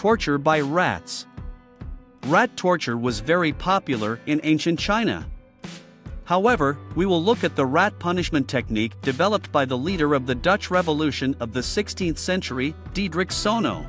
torture by rats. Rat torture was very popular in ancient China. However, we will look at the rat punishment technique developed by the leader of the Dutch Revolution of the 16th century, Diedrick Sono.